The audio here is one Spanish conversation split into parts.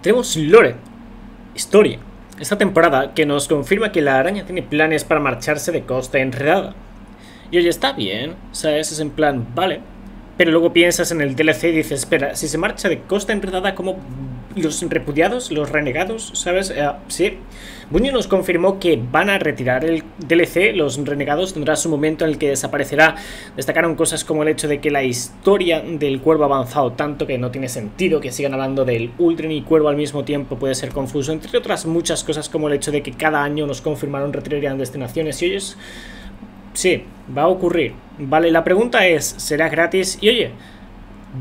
Tenemos lore, historia, esta temporada que nos confirma que la araña tiene planes para marcharse de Costa Enredada. Y oye, está bien, ¿sabes? Es en plan, vale. Pero luego piensas en el DLC y dices, espera, si se marcha de Costa Enredada, ¿cómo los repudiados, los renegados, ¿sabes? Eh, sí. Bungie nos confirmó que van a retirar el DLC, los renegados tendrá su momento en el que desaparecerá. Destacaron cosas como el hecho de que la historia del cuervo ha avanzado tanto que no tiene sentido que sigan hablando del Ultron y cuervo al mismo tiempo puede ser confuso, entre otras muchas cosas como el hecho de que cada año nos confirmaron retirarían destinaciones y es... Sí, va a ocurrir. Vale, la pregunta es, ¿será gratis? Y oye,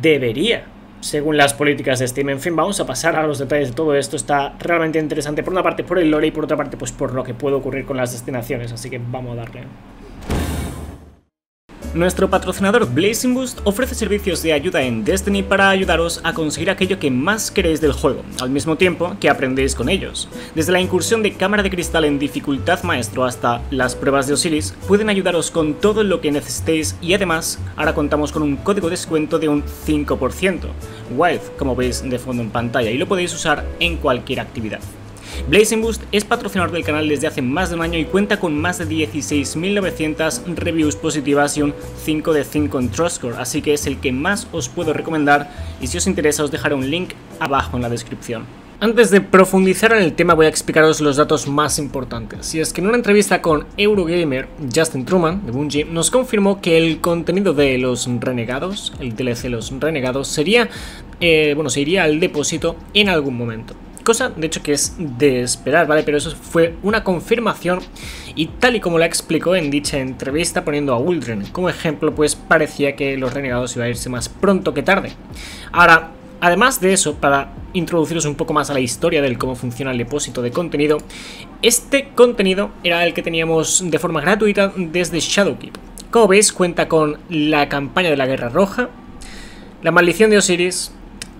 debería según las políticas de Steam. En fin, vamos a pasar a los detalles de todo esto. Está realmente interesante, por una parte por el lore y por otra parte pues por lo que puede ocurrir con las destinaciones. Así que vamos a darle. Nuestro patrocinador Blazing Boost ofrece servicios de ayuda en Destiny para ayudaros a conseguir aquello que más queréis del juego, al mismo tiempo que aprendéis con ellos. Desde la incursión de cámara de cristal en dificultad maestro hasta las pruebas de Osiris, pueden ayudaros con todo lo que necesitéis y además ahora contamos con un código de descuento de un 5%, Wild, como veis de fondo en pantalla, y lo podéis usar en cualquier actividad. Blazing Boost es patrocinador del canal desde hace más de un año y cuenta con más de 16.900 reviews positivas y un 5 de 5 en Trustcore, así que es el que más os puedo recomendar y si os interesa os dejaré un link abajo en la descripción. Antes de profundizar en el tema voy a explicaros los datos más importantes. Y es que en una entrevista con Eurogamer, Justin Truman, de Bungie, nos confirmó que el contenido de los renegados, el DLC de los renegados, sería, eh, bueno, se iría al depósito en algún momento cosa de hecho que es de esperar, ¿vale? Pero eso fue una confirmación y tal y como la explicó en dicha entrevista poniendo a Uldren como ejemplo, pues parecía que los renegados iban a irse más pronto que tarde. Ahora, Además de eso, para introduciros un poco más a la historia del cómo funciona el depósito de contenido, este contenido era el que teníamos de forma gratuita desde Shadowkeep. Como veis, cuenta con la campaña de la Guerra Roja, la maldición de Osiris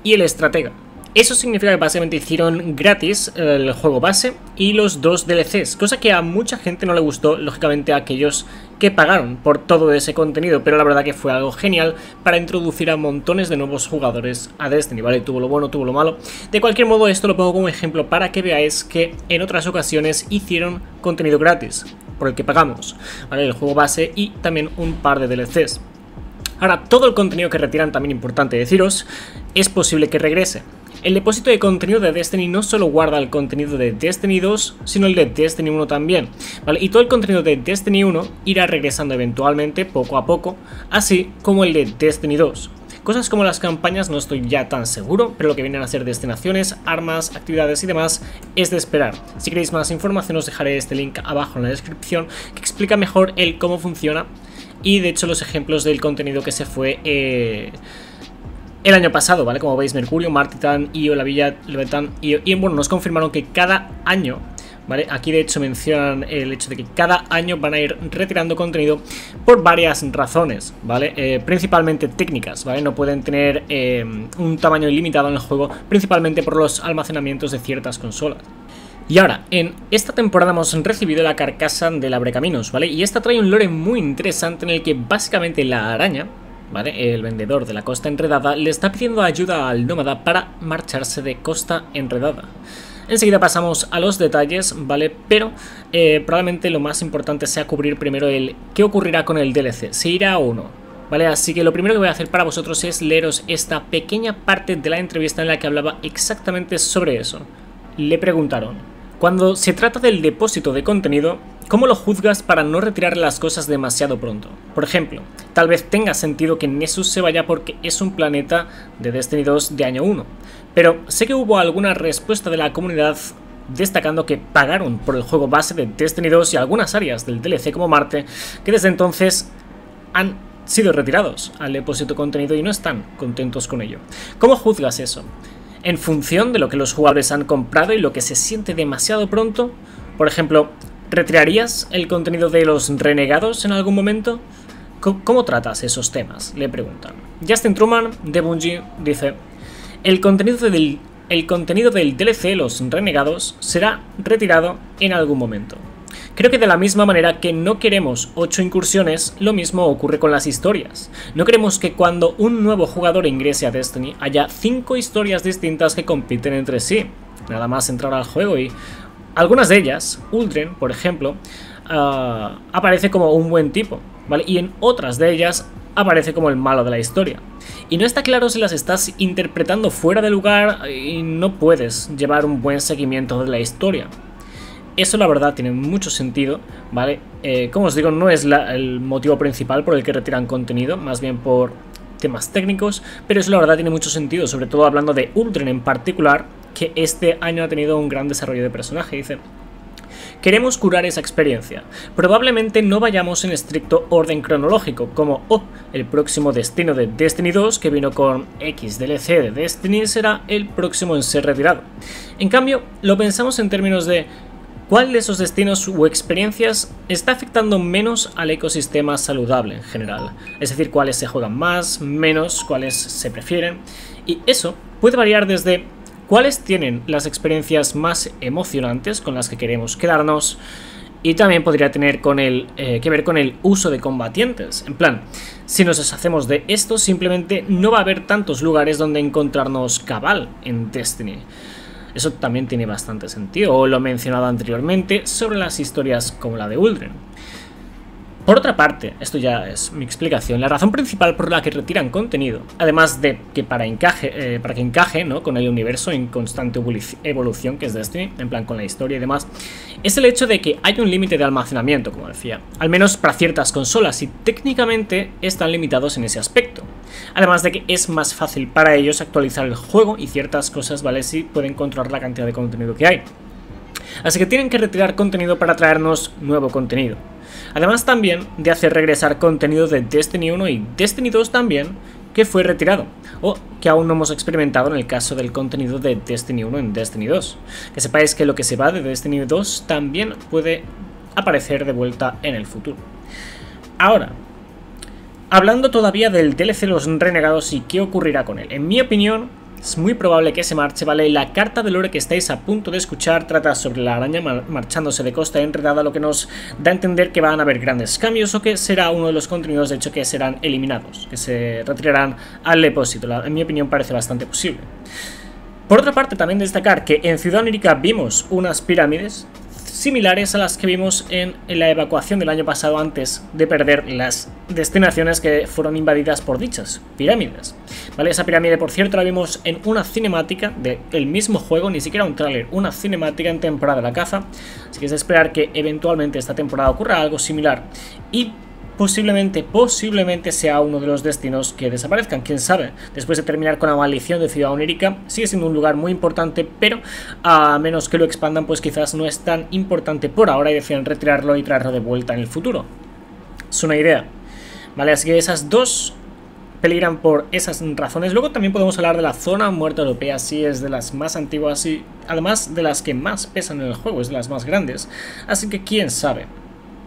y el estratega. Eso significa que básicamente hicieron gratis el juego base y los dos DLCs, cosa que a mucha gente no le gustó, lógicamente a aquellos que pagaron por todo ese contenido, pero la verdad que fue algo genial para introducir a montones de nuevos jugadores a Destiny, ¿vale? Tuvo lo bueno, tuvo lo malo. De cualquier modo, esto lo pongo como ejemplo para que veáis que en otras ocasiones hicieron contenido gratis, por el que pagamos, ¿vale? El juego base y también un par de DLCs. Ahora, todo el contenido que retiran, también importante deciros, es posible que regrese. El depósito de contenido de Destiny no solo guarda el contenido de Destiny 2, sino el de Destiny 1 también, ¿vale? Y todo el contenido de Destiny 1 irá regresando eventualmente, poco a poco, así como el de Destiny 2. Cosas como las campañas no estoy ya tan seguro, pero lo que vienen a ser destinaciones, armas, actividades y demás es de esperar. Si queréis más información os dejaré este link abajo en la descripción que explica mejor el cómo funciona y de hecho los ejemplos del contenido que se fue... Eh, el año pasado, ¿vale? Como veis, Mercurio, Martitan, Io, La Villa, Leviatán, Io. Y bueno, nos confirmaron que cada año, ¿vale? Aquí de hecho mencionan el hecho de que cada año van a ir retirando contenido por varias razones, ¿vale? Eh, principalmente técnicas, ¿vale? No pueden tener eh, un tamaño ilimitado en el juego, principalmente por los almacenamientos de ciertas consolas. Y ahora, en esta temporada hemos recibido la carcasa del Abrecaminos, ¿vale? Y esta trae un lore muy interesante en el que básicamente la araña, ¿vale? El vendedor de la Costa Enredada le está pidiendo ayuda al nómada para marcharse de Costa Enredada. Enseguida pasamos a los detalles, ¿vale? Pero eh, probablemente lo más importante sea cubrir primero el qué ocurrirá con el DLC, si irá o no. ¿Vale? Así que lo primero que voy a hacer para vosotros es leeros esta pequeña parte de la entrevista en la que hablaba exactamente sobre eso. Le preguntaron, cuando se trata del depósito de contenido, ¿Cómo lo juzgas para no retirar las cosas demasiado pronto? Por ejemplo, tal vez tenga sentido que Nessus se vaya porque es un planeta de Destiny 2 de año 1, pero sé que hubo alguna respuesta de la comunidad destacando que pagaron por el juego base de Destiny 2 y algunas áreas del DLC como Marte, que desde entonces han sido retirados al depósito contenido y no están contentos con ello. ¿Cómo juzgas eso? ¿En función de lo que los jugadores han comprado y lo que se siente demasiado pronto? Por ejemplo, ¿Retirarías el contenido de los renegados en algún momento? ¿Cómo, tratas esos temas? Le preguntan. Justin Truman de Bungie dice, el contenido del, el contenido del DLC Los Renegados será retirado en algún momento. Creo que de la misma manera que no queremos 8 incursiones, lo mismo ocurre con las historias. No queremos que cuando un nuevo jugador ingrese a Destiny haya 5 historias distintas que compiten entre sí. Nada más entrar al juego y... Algunas de ellas, Uldren, por ejemplo, ah, aparece como un buen tipo, ¿vale? Y en otras de ellas aparece como el malo de la historia. Y no está claro si las estás interpretando fuera de lugar y no puedes llevar un buen seguimiento de la historia. Eso la verdad tiene mucho sentido, ¿vale? Eh, como os digo, no es el motivo principal por el que retiran contenido, más bien por temas técnicos, pero eso la verdad tiene mucho sentido, sobre todo hablando de Ultron en particular, que este año ha tenido un gran desarrollo de personaje, dice. Queremos curar esa experiencia. Probablemente no vayamos en estricto orden cronológico, como, oh, el próximo destino de Destiny 2, que vino con X DLC de Destiny, será el próximo en ser retirado. En cambio, lo pensamos en términos de ¿Cuál de esos destinos u experiencias está afectando menos al ecosistema saludable en general? Es decir, cuáles se juegan más, menos, cuáles se prefieren. Y eso puede variar desde cuáles tienen las experiencias más emocionantes con las que queremos quedarnos, y también podría tener eh, que ver con el uso de combatientes. En plan, si nos deshacemos de esto, simplemente no va a haber tantos lugares donde encontrarnos cabal en Destiny. Eso también tiene bastante sentido, o lo mencionado anteriormente, sobre las historias como la de Uldren. Por otra parte, esto ya es mi explicación, la razón principal por la que retiran contenido, además de que para, encaje, eh, para que encaje ¿no? con el universo en constante evolución que es Destiny, en plan con la historia y demás, es el hecho de que hay un límite de almacenamiento, como decía, al menos para ciertas consolas y técnicamente están limitados en ese aspecto. Además de que es más fácil para ellos actualizar el juego y ciertas cosas, ¿vale? Si pueden controlar la cantidad de contenido que hay. Así que tienen que retirar contenido para traernos nuevo contenido. Además también de hacer regresar contenido de Destiny 1 y Destiny 2 también, que fue retirado, o que aún no hemos experimentado en el caso del contenido de Destiny 1 en Destiny 2. Que sepáis que lo que se va de Destiny 2 también puede aparecer de vuelta en el futuro. Ahora, hablando todavía del DLC Los Renegados y qué ocurrirá con él. En mi opinión, es muy probable que se marche, ¿vale? La carta de lore que estáis a punto de escuchar trata sobre la araña marchándose de costa enredada, lo que nos da a entender que van a haber grandes cambios o que será uno de los contenidos, de hecho, que serán eliminados, que se retirarán al depósito. En mi opinión parece bastante posible. Por otra parte, también destacar que en Ciudad Onírica vimos unas pirámides similares a las que vimos en, la evacuación del año pasado antes de perder las destinaciones que fueron invadidas por dichas pirámides. ¿Vale? Esa pirámide, por cierto, la vimos en una cinemática del mismo juego, ni siquiera un tráiler, una cinemática en temporada de la caza. Así que es esperar que eventualmente esta temporada ocurra algo similar. Y posiblemente, posiblemente sea uno de los destinos que desaparezcan, quién sabe. Después de terminar con la maldición de Ciudad Onírica, sigue siendo un lugar muy importante, pero a menos que lo expandan, pues quizás no es tan importante por ahora y deciden retirarlo y traerlo de vuelta en el futuro. Es una idea. Vale, así que esas dos peligran por esas razones. Luego también podemos hablar de la zona muerta europea, sí es de las más antiguas y además de las que más pesan en el juego, es de las más grandes. Así que quién sabe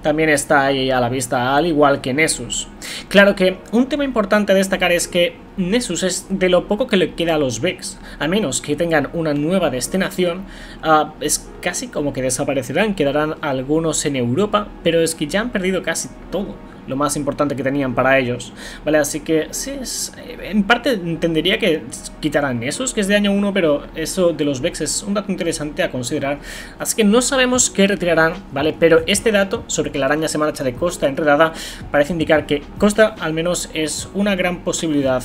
también está ahí a la vista, al igual que Nessus. Claro que un tema importante a destacar es que Nessus es de lo poco que le queda a los Vex, a menos que tengan una nueva destinación, ah, es casi como que desaparecerán, quedarán algunos en Europa, pero es que ya han perdido casi todo lo más importante que tenían para ellos, ¿vale? Así que sí, es, en parte entendería que quitarán esos, que es de año 1, pero eso de los Vex es un dato interesante a considerar, así que no sabemos qué retirarán, ¿vale? Pero este dato sobre que la araña se marcha de Costa enredada parece indicar que Costa al menos es una gran posibilidad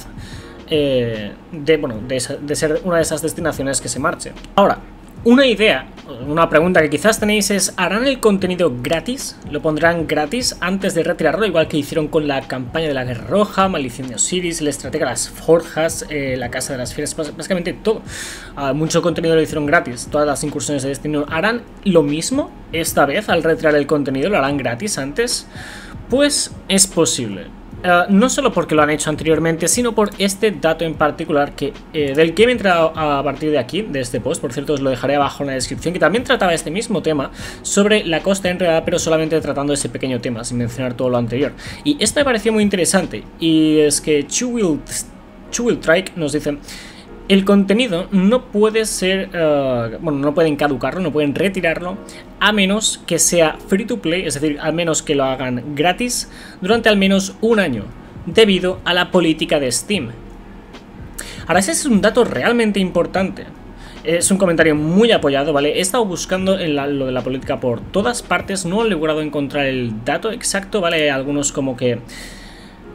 eh, de, bueno, de, de ser una de esas destinaciones que se marche. Ahora, una idea, una pregunta que quizás tenéis es, ¿harán el contenido gratis? ¿Lo pondrán gratis antes de retirarlo? Igual que hicieron con la campaña de la Guerra Roja, Maldición de Osiris, el Estratega las Forjas, eh, la Casa de las Fieras, básicamente todo. Ah, mucho contenido lo hicieron gratis, todas las incursiones de destino. ¿Harán lo mismo esta vez al retirar el contenido? ¿Lo harán gratis antes? Pues es posible. Eh, no solo porque lo han hecho anteriormente, sino por este dato en particular que, eh, del que he entrado a partir de aquí, de este post, por cierto os lo dejaré abajo en la descripción, que también trataba este mismo tema sobre la costa enredada, pero solamente tratando ese pequeño tema, sin mencionar todo lo anterior. Y esto me pareció muy interesante, y es que Chuwill Trike nos dice... El contenido no puede ser, eh, bueno, no pueden caducarlo, no pueden retirarlo, a menos que sea free to play, es decir, al menos que lo hagan gratis durante al menos un año, debido a la política de Steam. Ahora, ese es un dato realmente importante. Es un comentario muy apoyado, ¿vale? He estado buscando en lo de la política por todas partes, no he logrado encontrar el dato exacto, ¿vale? Algunos como que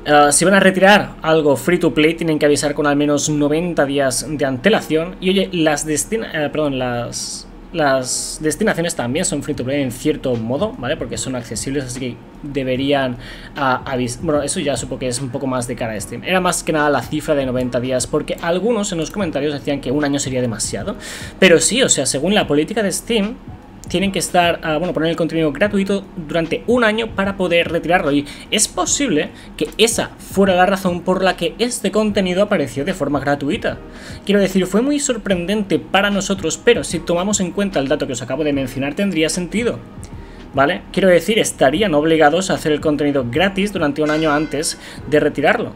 eh, si van a retirar algo free to play, tienen que avisar con al menos 90 días de antelación. Y oye, las, eh, perdón, las, las destinaciones también son free to play en cierto modo, ¿vale? Porque son accesibles, así que deberían uh, avisar. Bueno, eso ya supongo que es un poco más de cara a Steam. Era más que nada la cifra de 90 días, porque algunos en los comentarios decían que un año sería demasiado. Pero sí, o sea, según la política de Steam, tienen que estar, uh, bueno, poner el contenido gratuito durante un año para poder retirarlo. Y es posible que esa fuera la razón por la que este contenido apareció de forma gratuita. Quiero decir, fue muy sorprendente para nosotros, pero si tomamos en cuenta el dato que os acabo de mencionar, tendría sentido. ¿Vale? Quiero decir, estarían obligados a hacer el contenido gratis durante un año antes de retirarlo.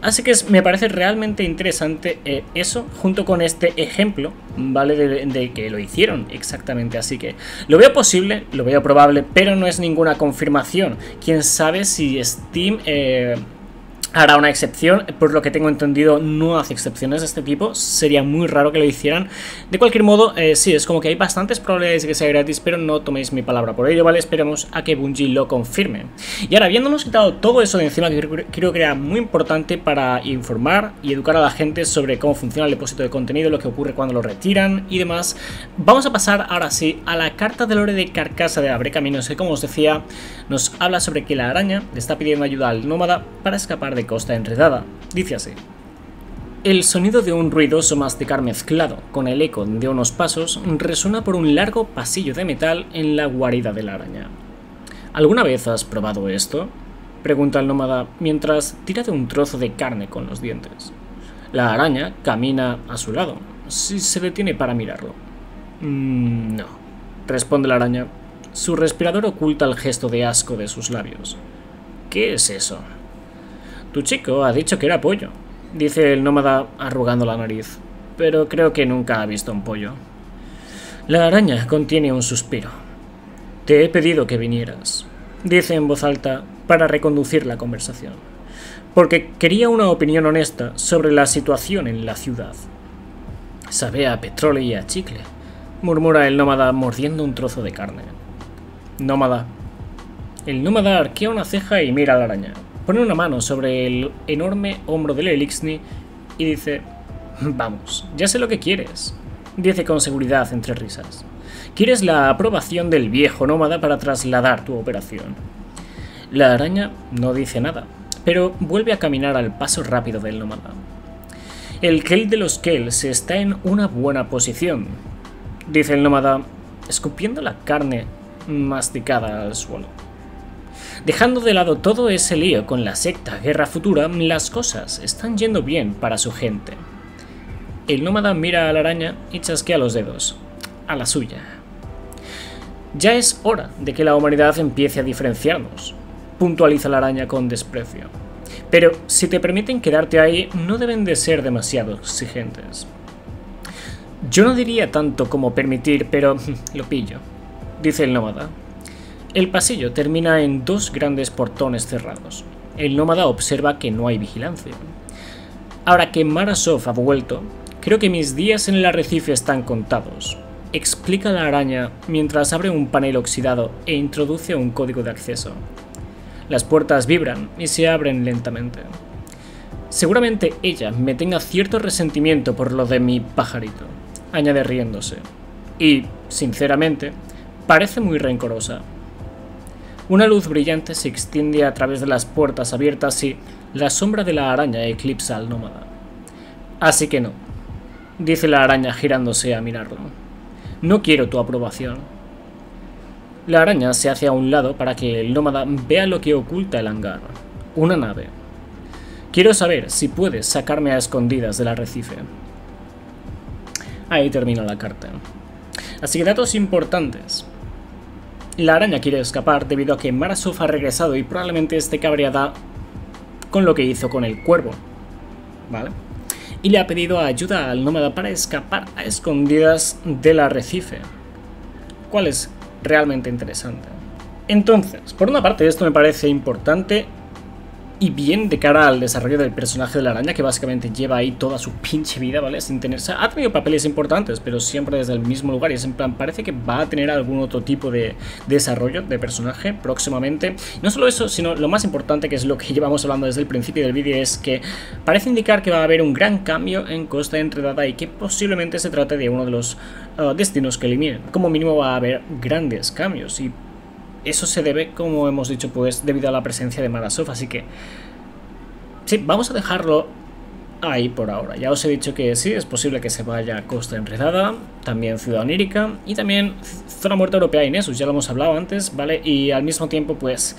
Así que me parece realmente interesante eh, eso, junto con este ejemplo, ¿vale? De, que lo hicieron exactamente. Así que lo veo posible, lo veo probable, pero no es ninguna confirmación. Quién sabe si Steam... Eh, hará una excepción, por lo que tengo entendido no hace excepciones de este tipo, sería muy raro que lo hicieran. De cualquier modo, eh, sí, es como que hay bastantes probabilidades de que sea gratis, pero no toméis mi palabra por ello, ¿vale? Esperemos a que Bungie lo confirme. Y ahora, habiéndonos quitado todo eso de encima, que creo que era muy importante para informar y educar a la gente sobre cómo funciona el depósito de contenido, lo que ocurre cuando lo retiran y demás, vamos a pasar ahora sí a la carta de lore de carcasa de Abre Caminos, que como os decía, nos habla sobre que la araña le está pidiendo ayuda al nómada para escapar de costa enredada. Dice así. El sonido de un ruidoso masticar mezclado con el eco de unos pasos resuena por un largo pasillo de metal en la guarida de la araña. ¿Alguna vez has probado esto? pregunta el nómada mientras tira de un trozo de carne con los dientes. La araña camina a su lado, si se detiene para mirarlo. Mm, no, responde la araña. Su respirador oculta el gesto de asco de sus labios. ¿Qué es eso? Tu chico ha dicho que era pollo, dice el nómada arrugando la nariz, pero creo que nunca ha visto un pollo. La araña contiene un suspiro. Te he pedido que vinieras, dice en voz alta para reconducir la conversación, porque quería una opinión honesta sobre la situación en la ciudad. Sabe a petróleo y a chicle, murmura el nómada mordiendo un trozo de carne. Nómada. El nómada arquea una ceja y mira a la araña. Pone una mano sobre el enorme hombro del Elixni y dice, vamos, ya sé lo que quieres. Dice con seguridad entre risas. Quieres la aprobación del viejo nómada para trasladar tu operación. La araña no dice nada, pero vuelve a caminar al paso rápido del nómada. El Kel de los Kells está en una buena posición, dice el nómada, escupiendo la carne masticada al suelo. Dejando de lado todo ese lío con la secta Guerra Futura, las cosas están yendo bien para su gente. El nómada mira a la araña y chasquea los dedos. A la suya. Ya es hora de que la humanidad empiece a diferenciarnos, puntualiza la araña con desprecio. Pero si te permiten quedarte ahí, no deben de ser demasiado exigentes. Yo no diría tanto como permitir, pero lo pillo, dice el nómada, el pasillo termina en dos grandes portones cerrados. El nómada observa que no hay vigilancia. Ahora que Marasov ha vuelto, creo que mis días en el arrecife están contados. Explica la araña mientras abre un panel oxidado e introduce un código de acceso. Las puertas vibran y se abren lentamente. Seguramente ella me tenga cierto resentimiento por lo de mi pajarito, añade riéndose. Y, sinceramente, parece muy rencorosa. Una luz brillante se extiende a través de las puertas abiertas y la sombra de la araña eclipsa al nómada. Así que no, dice la araña girándose a mirarlo. No quiero tu aprobación. La araña se hace a un lado para que el nómada vea lo que oculta el hangar. Una nave. Quiero saber si puedes sacarme a escondidas del arrecife. Ahí termina la carta. Así que datos importantes. La araña quiere escapar debido a que Marasov ha regresado y probablemente esté cabreada con lo que hizo con el cuervo. ¿Vale? y le ha pedido ayuda al nómada para escapar a escondidas del arrecife. ¿Cuál es realmente interesante? Entonces, por una parte esto me parece importante y bien de cara al desarrollo del personaje de la araña, que básicamente lleva ahí toda su pinche vida, ¿vale? Sin tener... ha tenido papeles importantes, pero siempre desde el mismo lugar. Y es en plan, parece que va a tener algún otro tipo de desarrollo de personaje próximamente. No solo eso, sino lo más importante, que es lo que llevamos hablando desde el principio del vídeo, es que parece indicar que va a haber un gran cambio en Costa Enredada y que posiblemente se trate de uno de los uh, destinos que eliminen. Como mínimo va a haber grandes cambios y eso se debe, como hemos dicho, pues debido a la presencia de Marasov, así que... Sí, vamos a dejarlo ahí por ahora. Ya os he dicho que sí, es posible que se vaya Costa Enredada, también Ciudad Onírica y también Zona Muerta Europea y Nessus, ya lo hemos hablado antes, ¿vale? Y al mismo tiempo, pues...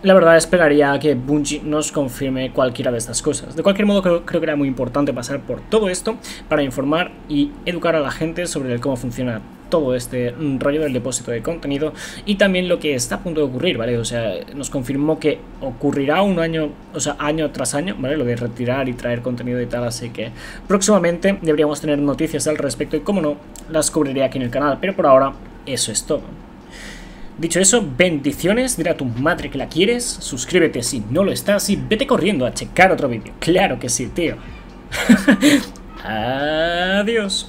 La verdad esperaría que Bungie nos confirme cualquiera de estas cosas. De cualquier modo creo, creo, que era muy importante pasar por todo esto para informar y educar a la gente sobre cómo funciona todo este rollo del depósito de contenido y también lo que está a punto de ocurrir, ¿vale? O sea, nos confirmó que ocurrirá un año, o sea, año tras año, ¿vale? Lo de retirar y traer contenido y tal, así que próximamente deberíamos tener noticias al respecto y como no, las cubriré aquí en el canal, pero por ahora eso es todo. Dicho eso, bendiciones, dile a tu madre que la quieres, suscríbete si no lo estás y vete corriendo a checar otro vídeo. Claro que sí, tío. Adiós.